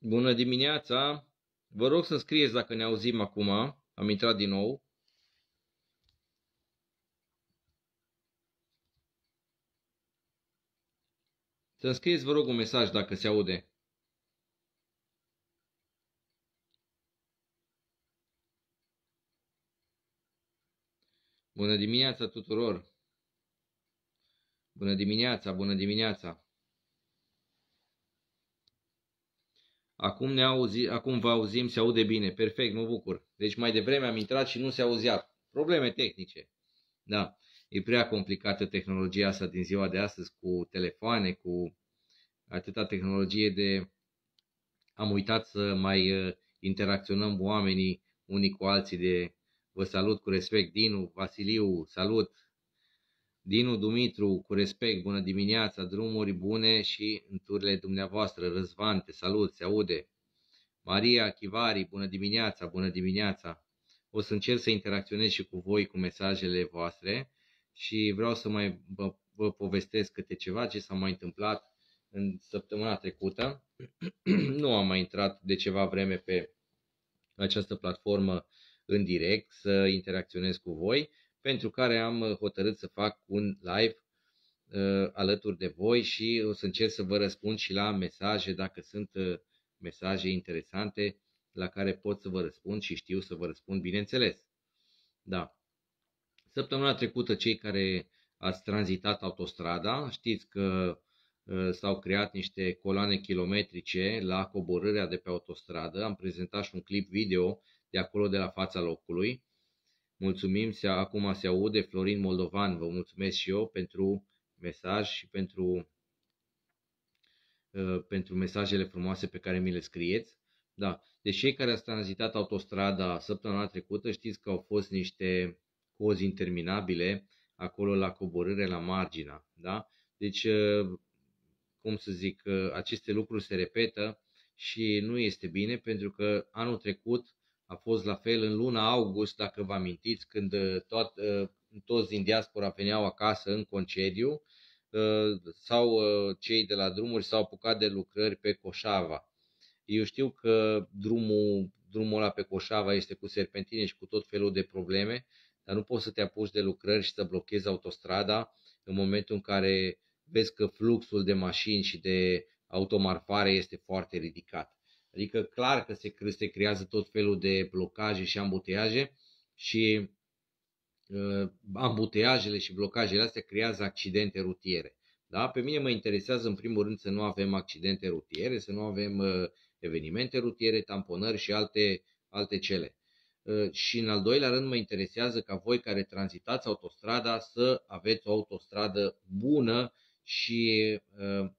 Bună dimineața! Vă rog să scrieți dacă ne auzim acum. Am intrat din nou. Să scrieți, vă rog, un mesaj dacă se aude. Bună dimineața tuturor! Bună dimineața, bună dimineața! Acum, ne auzi, acum vă auzim, se aude bine. Perfect, mă bucur. Deci mai devreme am intrat și nu se auzea. Probleme tehnice. Da. E prea complicată tehnologia asta din ziua de astăzi cu telefoane, cu atâta tehnologie de... Am uitat să mai uh, interacționăm cu oamenii unii cu alții de vă salut cu respect Dinu, Vasiliu, salut Dinu Dumitru, cu respect, bună dimineața, drumuri bune și în turile dumneavoastră, Răzvan, te salut, se aude. Maria Chivari, bună dimineața, bună dimineața. O să încerc să interacționez și cu voi cu mesajele voastre și vreau să mai vă, vă povestesc câte ceva ce s-a mai întâmplat în săptămâna trecută. nu am mai intrat de ceva vreme pe această platformă în direct să interacționez cu voi pentru care am uh, hotărât să fac un live uh, alături de voi și o să încerc să vă răspund și la mesaje dacă sunt uh, mesaje interesante la care pot să vă răspund și știu să vă răspund, bineînțeles. Da. Săptămâna trecută, cei care ați tranzitat autostrada, știți că s-au creat niște coloane kilometrice la coborârea de pe autostradă. Am prezentat și un clip video de acolo, de la fața locului. Mulțumim, se, acum se aude Florin Moldovan, vă mulțumesc și eu pentru mesaj și pentru, uh, pentru mesajele frumoase pe care mi le scrieți. Da, deci cei care ați tranzitat autostrada săptămâna trecută știți că au fost niște cozi interminabile acolo la coborâre la marginea. Da? Deci, uh, cum să zic, uh, aceste lucruri se repetă și nu este bine pentru că anul trecut a fost la fel în luna august, dacă vă amintiți, când uh, tot, uh, toți din diaspora veneau acasă în concediu, uh, sau cei de la drumuri s-au apucat de lucrări pe Coșava. Eu știu că drumul, drumul ăla pe Coșava este cu serpentine și cu tot felul de probleme, dar nu poți să te apuci de lucrări și să blochezi autostrada în momentul în care vezi că fluxul de mașini și de automarfare este foarte ridicat. Adică clar că se, se creează tot felul de blocaje și ambuteiaje și uh, ambuteiajele și blocajele astea creează accidente rutiere. Da? Pe mine mă interesează în primul rând să nu avem accidente rutiere, să nu avem uh, evenimente rutiere, tamponări și alte, alte cele. Uh, și în al doilea rând mă interesează ca voi care tranzitați autostrada să aveți o autostradă bună și uh,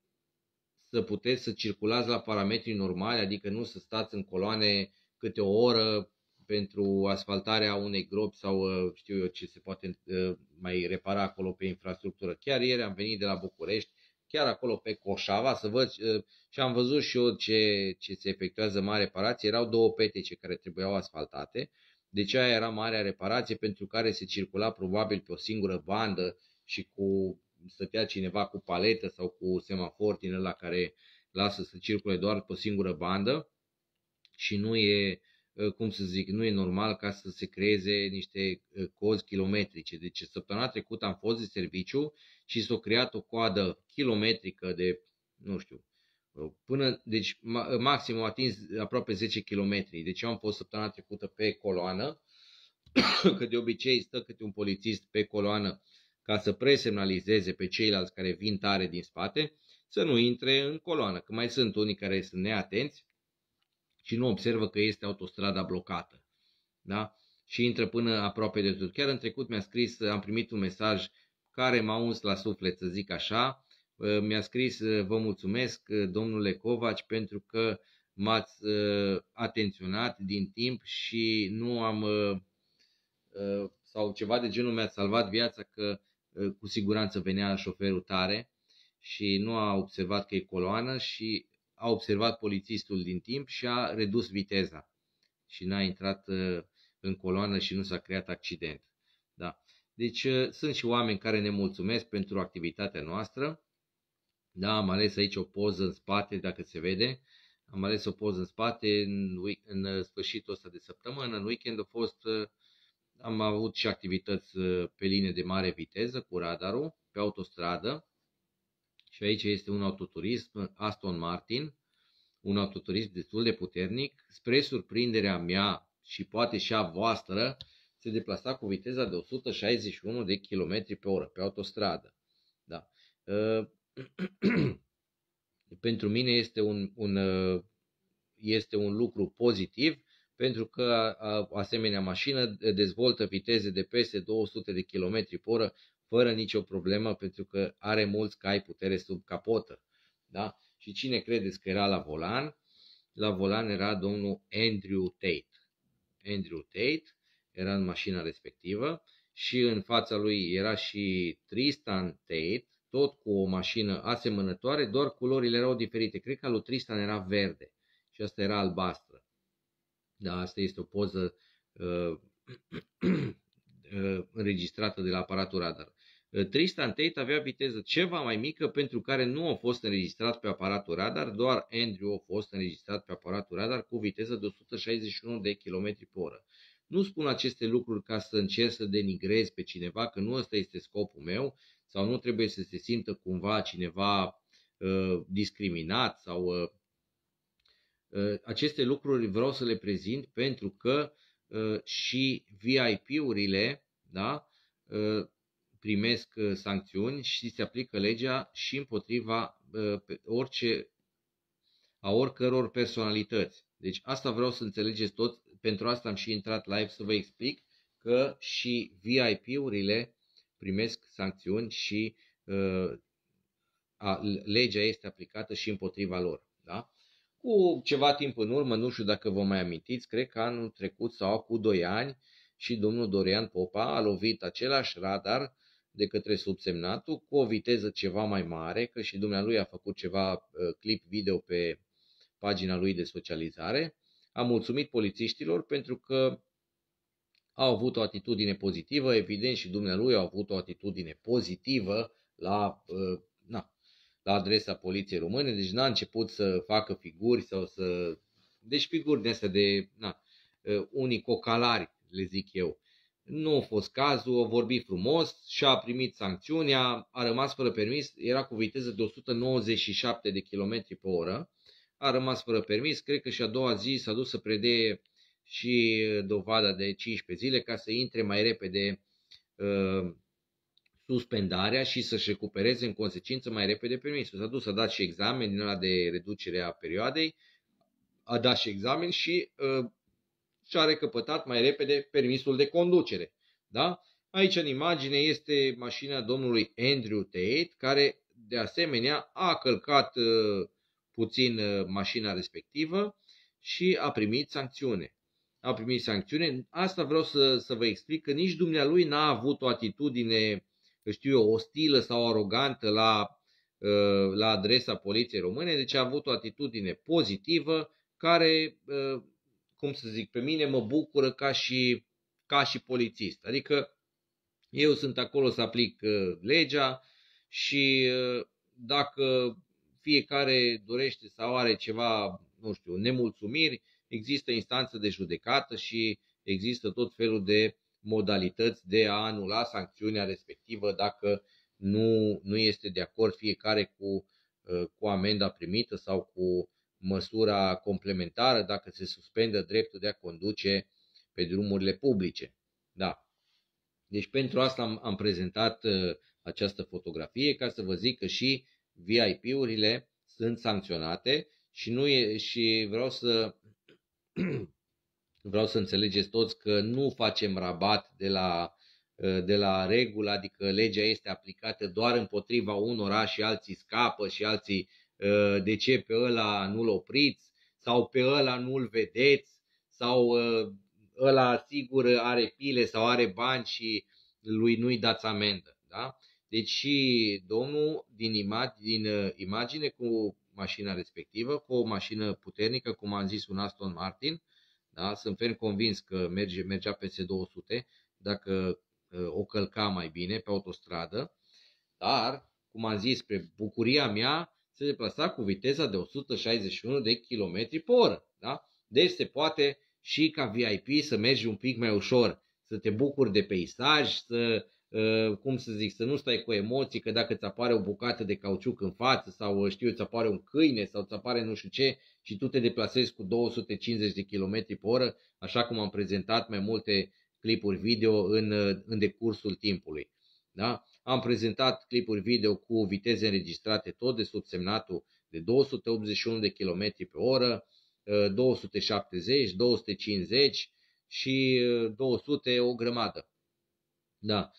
să puteți să circulați la parametri normali, adică nu să stați în coloane câte o oră pentru asfaltarea unei gropi sau uh, știu eu ce se poate uh, mai repara acolo pe infrastructură. Chiar ieri am venit de la București, chiar acolo pe Coșava, să văd uh, și am văzut și eu ce, ce se efectuează mare reparație. Erau două petece care trebuiau asfaltate, deci aia era marea reparație pentru care se circula probabil pe o singură bandă și cu stătea cineva cu paletă sau cu semafor din ăla care lasă să circule doar pe o singură bandă și nu e, ă, cum să zic, nu e normal ca să se creeze niște ă, cozi kilometrice. Deci săptămâna trecută am fost de serviciu și s-a creat o coadă kilometrică de, nu știu, ă, până, deci maxim au atins aproape 10 km. Deci eu am fost săptămâna trecută pe coloană, că de obicei stă câte un polițist pe coloană ca să presemnalizeze pe ceilalți care vin tare din spate să nu intre în coloană, că mai sunt unii care sunt neatenți și nu observă că este autostrada blocată. Da? Și intră până aproape de tot. Chiar în trecut mi-a scris, am primit un mesaj care m-a uns la suflet, să zic așa. Mi-a scris, vă mulțumesc, domnule Covaci, pentru că m-ați atenționat din timp și nu am, sau ceva de genul mi-a salvat viața că Ă, cu siguranță venea șoferul tare și nu a observat că e coloană și a observat polițistul din timp și a redus viteza și n-a intrat ă, în coloană și nu s-a creat accident. Da. Deci sunt și oameni care ne mulțumesc pentru activitatea noastră. Da, am ales aici o poză în spate, dacă se vede. Am ales o poză în spate în, în sfârșitul ăsta de săptămână. În weekend a fost, am avut și activități pe linie de mare viteză cu radarul pe autostradă. Și aici este un autoturism Aston Martin, un autoturism destul de puternic. Spre surprinderea mea și poate și a voastră, se deplasa cu viteza de 161 de km pe oră pe autostradă. Da. Pentru mine este un, un, este un lucru pozitiv pentru că o asemenea mașină dezvoltă viteze de peste 200 de km pe oră fără nicio problemă pentru că are mulți cai putere sub capotă. Da? Și cine credeți că era la volan? La volan era domnul Andrew Tate. Andrew Tate era în mașina respectivă și în fața lui era și Tristan Tate, tot cu o mașină asemănătoare, doar culorile erau diferite. Cred că lui Tristan era verde și asta era albastră. Da, asta este o poză uh, uh, înregistrată de la aparatul radar. Uh, Tristan Tate avea viteză ceva mai mică pentru care nu a fost înregistrat pe aparatul radar, doar Andrew a fost înregistrat pe aparatul radar cu viteză de 161 de km pe oră. Nu spun aceste lucruri ca să încerc să denigrez pe cineva, că nu ăsta este scopul meu, sau nu trebuie să se simtă cumva cineva uh, discriminat sau uh, uh, aceste lucruri vreau să le prezint pentru că uh, și VIP-urile da, uh, primesc uh, sancțiuni și se aplică legea și împotriva uh, orice a oricăror personalități. Deci asta vreau să înțelegeți toți pentru asta am și intrat live să vă explic că și VIP-urile primesc sancțiuni și uh, a, legea este aplicată și împotriva lor. Da? Cu ceva timp în urmă, nu știu dacă vă mai amintiți, cred că anul trecut sau cu 2 ani și domnul Dorian Popa a lovit același radar de către subsemnatul cu o viteză ceva mai mare, că și dumnealui a făcut ceva uh, clip video pe pagina lui de socializare. Am mulțumit polițiștilor pentru că au avut o atitudine pozitivă, evident și dumnealui au avut o atitudine pozitivă la, uh, na, la adresa poliției române, deci n-a început să facă figuri sau să... Deci figuri de astea de na, uh, unii cocalari, le zic eu. Nu a fost cazul, a vorbit frumos și a primit sancțiunea, a rămas fără permis, era cu viteză de 197 de km pe oră a rămas fără permis, cred că și a doua zi s-a dus să predeie și dovada de 15 zile ca să intre mai repede uh, suspendarea și să-și recupereze în consecință mai repede permisul. S-a dus, a dat și examen din ăla de reducere a perioadei, a dat și examen și uh, și-a recăpătat mai repede permisul de conducere. Da? Aici în imagine este mașina domnului Andrew Tate, care de asemenea a călcat uh, puțin uh, mașina respectivă și a primit sancțiune. A primit sancțiune. Asta vreau să, să vă explic că nici dumnealui n-a avut o atitudine, știu eu, ostilă sau arogantă la, uh, la adresa poliției române, deci a avut o atitudine pozitivă care, uh, cum să zic, pe mine mă bucură ca și, ca și polițist. Adică eu sunt acolo să aplic legea și dacă fiecare dorește sau are ceva, nu știu, nemulțumiri, există instanță de judecată și există tot felul de modalități de a anula sancțiunea respectivă dacă nu, nu este de acord fiecare cu, uh, cu amenda primită sau cu măsura complementară dacă se suspendă dreptul de a conduce pe drumurile publice. Da. Deci pentru asta am, am prezentat uh, această fotografie ca să vă zic că și VIP-urile sunt sancționate și, nu e, și vreau să vreau să înțelegeți toți că nu facem rabat de la, de la regulă, adică legea este aplicată doar împotriva unora și alții scapă și alții de ce pe ăla nu-l opriți sau pe ăla nu-l vedeți sau ăla sigur are pile sau are bani și lui nu-i dați amendă. Da? Deci și domnul din, ima- din uh, imagine cu mașina respectivă, cu o mașină puternică, cum am zis, un Aston Martin, da? sunt ferm convins că merge, mergea peste 200, dacă o călca mai bine pe autostradă, dar, cum am zis, spre bucuria mea, se deplasa cu viteza de 161 de km pe oră. Da? Deci se poate și ca VIP să mergi un pic mai ușor, să te bucuri de peisaj, să, uh, cum să zic, să nu stai cu emoții că dacă îți apare o bucată de cauciuc în față sau știu, îți apare un câine sau îți apare nu știu ce și tu te deplasezi cu 250 de km pe oră, așa cum am prezentat mai multe clipuri video în, în decursul timpului. Da? Am prezentat clipuri video cu viteze înregistrate tot de subsemnatul de 281 de km pe oră, 270, 250 și 200 o grămadă. Da.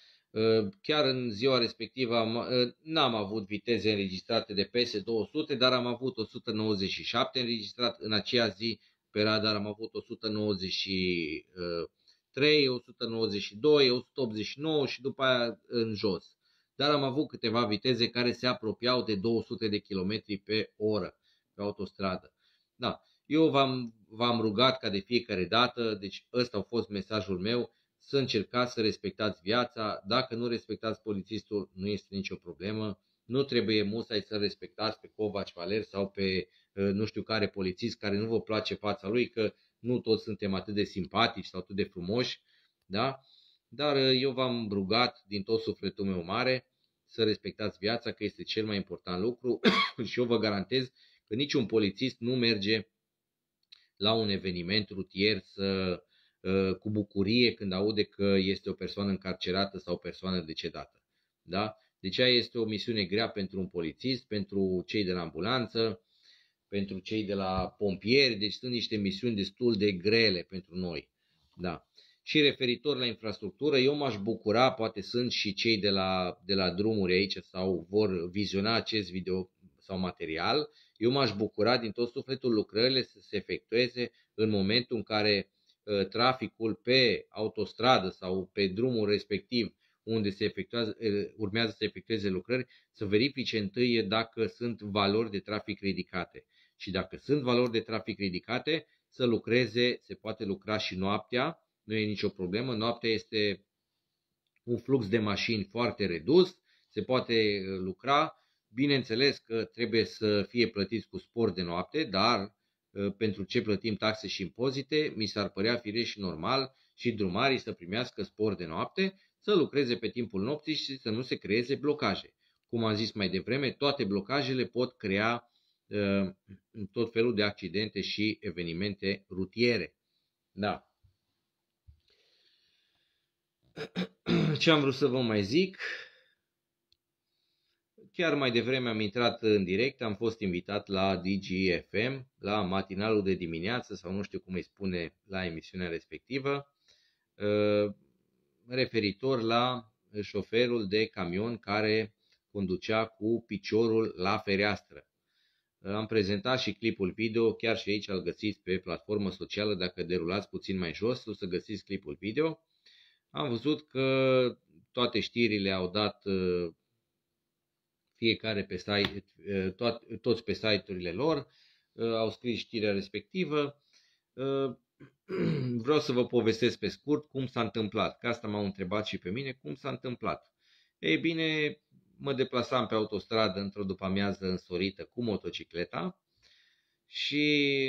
Chiar în ziua respectivă am, n-am avut viteze înregistrate de peste 200, dar am avut 197 înregistrat în aceea zi pe radar am avut 193, 192, 189 și după aia în jos. Dar am avut câteva viteze care se apropiau de 200 de km pe oră pe autostradă. Da. Eu v-am, v-am rugat ca de fiecare dată, deci ăsta a fost mesajul meu, să încercați să respectați viața. Dacă nu respectați polițistul, nu este nicio problemă. Nu trebuie musai să respectați pe Covaci Valer sau pe uh, nu știu care polițist care nu vă place fața lui, că nu toți suntem atât de simpatici sau atât de frumoși, da? Dar uh, eu v-am rugat din tot sufletul meu mare să respectați viața, că este cel mai important lucru și eu vă garantez că niciun polițist nu merge la un eveniment rutier să, ă, cu bucurie când aude că este o persoană încarcerată sau o persoană decedată. Da? Deci aia este o misiune grea pentru un polițist, pentru cei de la ambulanță, pentru cei de la pompieri, deci sunt niște misiuni destul de grele pentru noi. Da. Și referitor la infrastructură, eu m-aș bucura, poate sunt și cei de la, de la drumuri aici sau vor viziona acest video sau material, eu m-aș bucura din tot sufletul lucrările să se efectueze în momentul în care uh, traficul pe autostradă sau pe drumul respectiv unde se efectuează, uh, urmează să efectueze lucrări, să verifice întâi dacă sunt valori de trafic ridicate. Și dacă sunt valori de trafic ridicate, să lucreze, se poate lucra și noaptea, nu e nicio problemă. Noaptea este un flux de mașini foarte redus, se poate uh, lucra Bineînțeles că trebuie să fie plătiți cu spor de noapte, dar ă, pentru ce plătim taxe și impozite, mi s-ar părea firesc și normal și drumarii să primească spor de noapte, să lucreze pe timpul nopții și să nu se creeze blocaje. Cum am zis mai devreme, toate blocajele pot crea uh, tot felul de accidente și evenimente rutiere. Da. Ce am vrut să vă mai zic? Chiar mai devreme am intrat în direct, am fost invitat la DGFM, la matinalul de dimineață sau nu știu cum îi spune la emisiunea respectivă, uh, referitor la șoferul de camion care conducea cu piciorul la fereastră. Uh, am prezentat și clipul video, chiar și aici îl găsiți pe platformă socială, dacă derulați puțin mai jos, o să găsiți clipul video. Am văzut că toate știrile au dat uh, fiecare pe site, to- toți pe site-urile lor, au scris știrea respectivă. Vreau să vă povestesc pe scurt cum s-a întâmplat, că asta m-au întrebat și pe mine, cum s-a întâmplat. Ei bine, mă deplasam pe autostradă într-o după-amiază însorită cu motocicleta și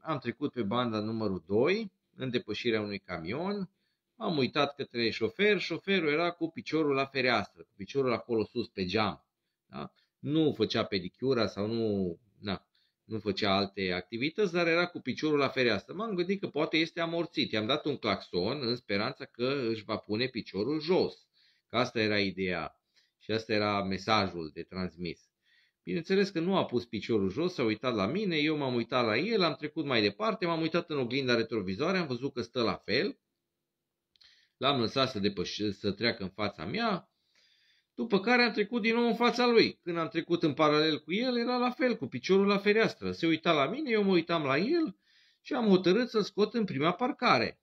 am trecut pe banda numărul 2 în depășirea unui camion, am uitat către șofer, șoferul era cu piciorul la fereastră, cu piciorul acolo sus pe geam. Da? Nu făcea pedicura sau nu, na, nu făcea alte activități, dar era cu piciorul la fereastră. M-am gândit că poate este amorțit. I-am dat un claxon în speranța că își va pune piciorul jos. Că asta era ideea și asta era mesajul de transmis. Bineînțeles că nu a pus piciorul jos, s-a uitat la mine, eu m-am uitat la el, am trecut mai departe, m-am uitat în oglinda retrovizoare, am văzut că stă la fel, l-am lăsat să, depăș- să treacă în fața mea, după care am trecut din nou în fața lui. Când am trecut în paralel cu el, era la fel, cu piciorul la fereastră. Se uita la mine, eu mă uitam la el și am hotărât să-l scot în prima parcare.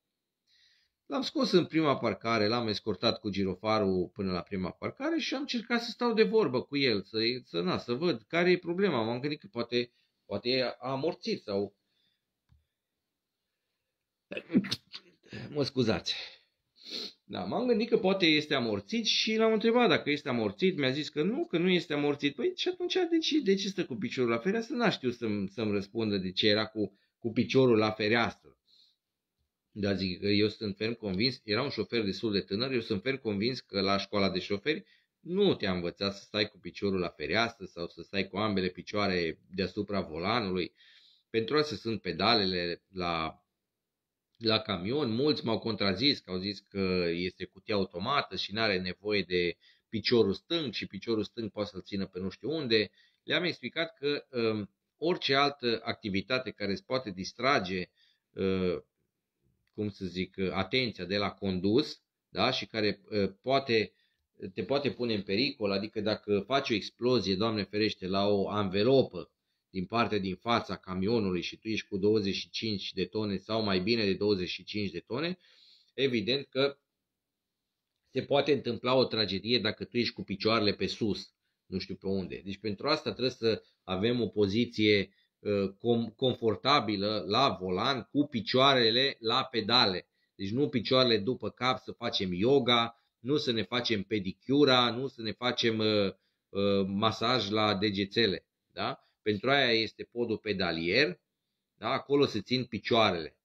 L-am scos în prima parcare, l-am escortat cu girofarul până la prima parcare și am încercat să stau de vorbă cu el, să, să, na, să văd care e problema. M-am gândit că poate, poate a amorțit sau... Mă scuzați. Da, m-am gândit că poate este amorțit și l-am întrebat dacă este amorțit. Mi-a zis că nu, că nu este amorțit. Păi și atunci de ce, de ce stă cu piciorul la fereastră? N-a știut să-mi, să-mi răspundă de ce era cu, cu piciorul la fereastră. Dar zic că eu sunt ferm convins, era un șofer destul de tânăr, eu sunt ferm convins că la școala de șoferi nu te-a învățat să stai cu piciorul la fereastră sau să stai cu ambele picioare deasupra volanului. Pentru asta sunt pedalele la la camion, mulți m-au contrazis că au zis că este cutie automată și nu are nevoie de piciorul stâng și piciorul stâng poate să-l țină pe nu știu unde. Le-am explicat că uh, orice altă activitate care îți poate distrage, uh, cum să zic, atenția de la condus da? și care uh, poate, te poate pune în pericol, adică dacă faci o explozie, Doamne ferește, la o anvelopă din partea din fața camionului și tu ești cu 25 de tone sau mai bine de 25 de tone, evident că se poate întâmpla o tragedie dacă tu ești cu picioarele pe sus, nu știu pe unde. Deci pentru asta trebuie să avem o poziție uh, confortabilă la volan cu picioarele la pedale. Deci nu picioarele după cap să facem yoga, nu să ne facem pedicura, nu să ne facem uh, uh, masaj la degețele. Da? Pentru aia este podul pedalier, da? acolo se țin picioarele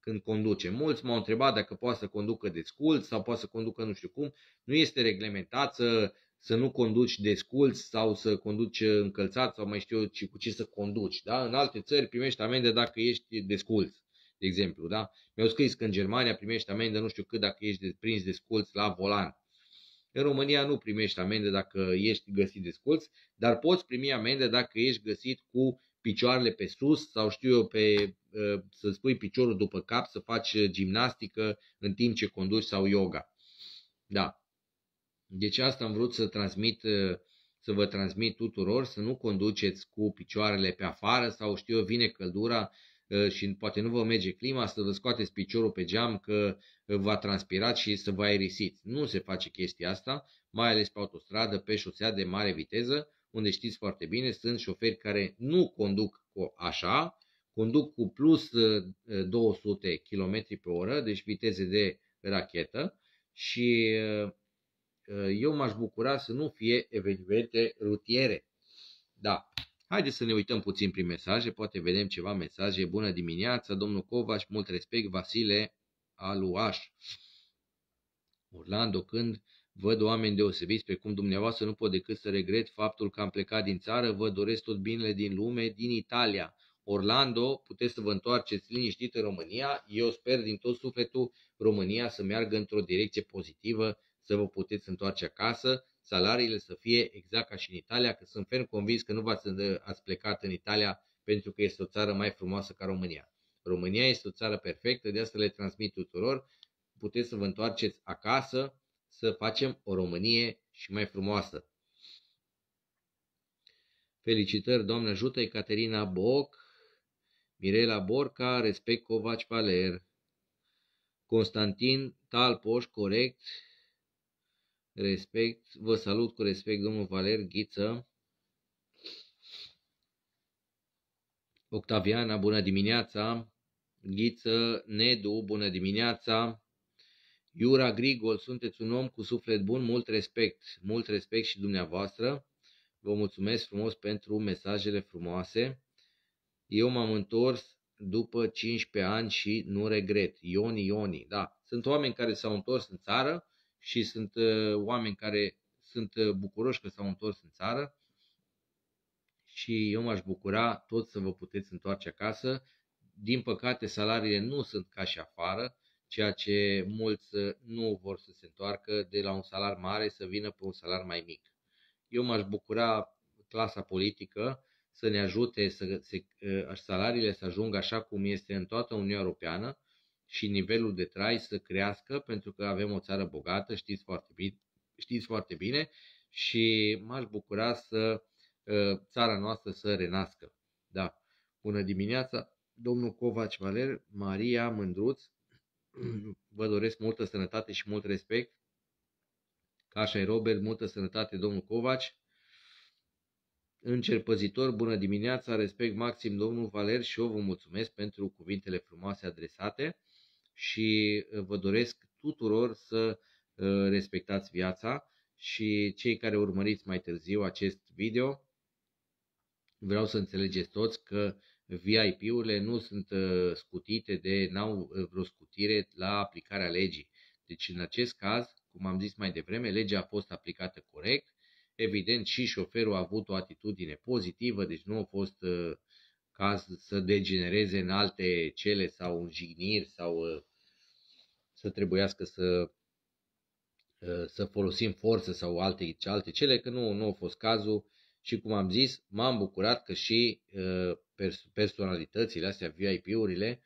când conduce. Mulți m-au întrebat dacă poate să conducă desculț sau poate să conducă nu știu cum. Nu este reglementat să, să nu conduci desculț sau să conduci încălțat sau mai știu eu ci cu ce să conduci. Da? În alte țări primești amendă dacă ești desculț, de exemplu. Da? Mi-au scris că în Germania primești amendă nu știu cât dacă ești prins desculț la volan. În România nu primești amendă dacă ești găsit desculț, dar poți primi amendă dacă ești găsit cu picioarele pe sus sau știu eu, pe, ă, să spui piciorul după cap, să faci gimnastică în timp ce conduci sau yoga. Da. Deci asta am vrut să transmit, ă, să vă transmit tuturor, să nu conduceți cu picioarele pe afară sau știu eu, vine căldura Ă, și poate nu vă merge clima, să vă scoateți piciorul pe geam că v-a transpirat și să vă aerisiți. Nu se face chestia asta, mai ales pe autostradă, pe șosea de mare viteză, unde știți foarte bine, sunt șoferi care nu conduc cu așa, conduc cu plus 200 km pe oră, deci viteze de rachetă și eu m-aș bucura să nu fie evenimente rutiere. Da, Haideți să ne uităm puțin prin mesaje, poate vedem ceva mesaje. Bună dimineața, domnul Covaș, mult respect, Vasile Aluaș. Orlando, când văd oameni deosebiți precum dumneavoastră, nu pot decât să regret faptul că am plecat din țară, vă doresc tot binele din lume, din Italia. Orlando, puteți să vă întoarceți liniștit în România. Eu sper din tot sufletul România să meargă într-o direcție pozitivă, să vă puteți întoarce acasă, salariile să fie exact ca și în Italia, că sunt ferm convins că nu v-ați ați plecat în Italia pentru că este o țară mai frumoasă ca România. România este o țară perfectă, de asta le transmit tuturor. Puteți să vă întoarceți acasă, să facem o Românie și mai frumoasă. Felicitări, Doamne ajută, Ecaterina Boc, Mirela Borca, Respect Covaci Valer, Constantin Talpoș, corect, Respect, vă salut cu respect, domnul Valer Ghiță. Octaviana, bună dimineața. Ghiță, Nedu, bună dimineața. Iura Grigol, sunteți un om cu suflet bun, mult respect, mult respect și dumneavoastră. Vă mulțumesc frumos pentru mesajele frumoase. Eu m-am întors după 15 ani și nu regret. Ioni, Ioni, da. Sunt oameni care s-au întors în țară, și sunt uh, oameni care sunt uh, bucuroși că s-au întors în țară și eu m-aș bucura tot să vă puteți întoarce acasă. Din păcate, salariile nu sunt ca și afară, ceea ce mulți uh, nu vor să se întoarcă de la un salar mare să vină pe un salar mai mic. Eu m-aș bucura clasa politică să ne ajute să se, salariile să ajungă așa cum este în toată Uniunea Europeană, și nivelul de trai să crească, pentru că avem o țară bogată, știți foarte bine, știți foarte bine și m-aș bucura să ă, țara noastră să renască. Da. Bună dimineața, domnul Covaci Valer, Maria Mândruț, vă doresc multă sănătate și mult respect. Cașa și Robert, multă sănătate, domnul Covaci. Încerpăzitor, bună dimineața, respect maxim, domnul Valer și eu vă mulțumesc pentru cuvintele frumoase adresate și uh, vă doresc tuturor să uh, respectați viața și cei care urmăriți mai târziu acest video, vreau să înțelegeți toți că VIP-urile nu sunt uh, scutite de, n-au vreo scutire la aplicarea legii. Deci în acest caz, cum am zis mai devreme, legea a fost aplicată corect, evident și șoferul a avut o atitudine pozitivă, deci nu a fost uh, caz să degenereze în alte cele sau în jigniri sau uh, să trebuiască să, uh, să folosim forță sau alte, alte cele, că nu, nu a fost cazul și cum am zis, m-am bucurat că și uh, personalitățile astea, VIP-urile,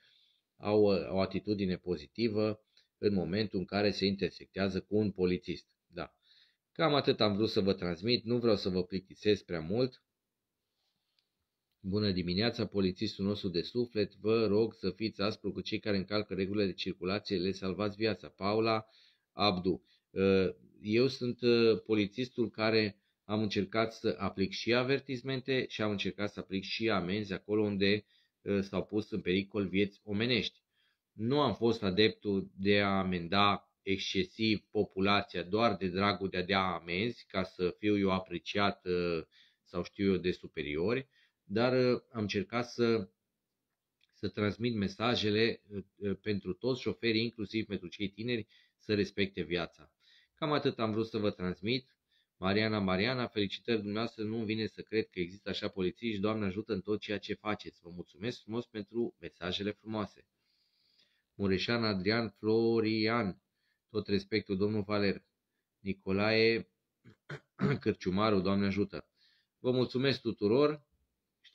au o atitudine pozitivă în momentul în care se intersectează cu un polițist. Da. Cam atât am vrut să vă transmit, nu vreau să vă plictisesc prea mult. Bună dimineața, polițistul nostru de suflet, vă rog să fiți aspru cu cei care încalcă regulile de circulație, le salvați viața. Paula Abdu. Uh, eu sunt uh, polițistul care am încercat să aplic și avertismente și am încercat să aplic și amenzi acolo unde uh, s-au pus în pericol vieți omenești. Nu am fost adeptul de a amenda excesiv populația doar de dragul de a dea amenzi ca să fiu eu apreciat sau știu eu de superiori, dar uh, am încercat să, să transmit mesajele uh, uh, pentru toți șoferii, inclusiv pentru cei tineri, să respecte viața. Cam atât am vrut să vă transmit. Mariana, Mariana, felicitări dumneavoastră, nu vine să cred că există așa polițiști, Doamne ajută în tot ceea ce faceți. Vă mulțumesc frumos pentru mesajele frumoase. Mureșan Adrian Florian, tot respectul domnul Valer. Nicolae Cârciumaru, Doamne ajută. Vă mulțumesc tuturor,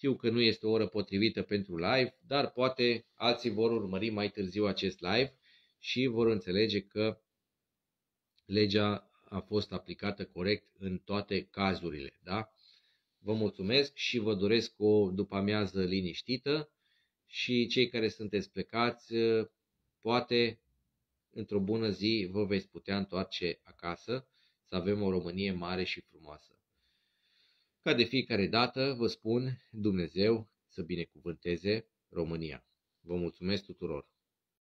știu că nu este o oră potrivită pentru live, dar poate alții vor urmări mai târziu acest live și vor înțelege că legea a fost aplicată corect în toate cazurile. Da? Vă mulțumesc și vă doresc o după amiază liniștită și cei care sunteți plecați, poate într-o bună zi vă veți putea întoarce acasă, să avem o Românie mare și frumoasă. Ca de fiecare dată vă spun Dumnezeu să binecuvânteze România. Vă mulțumesc tuturor!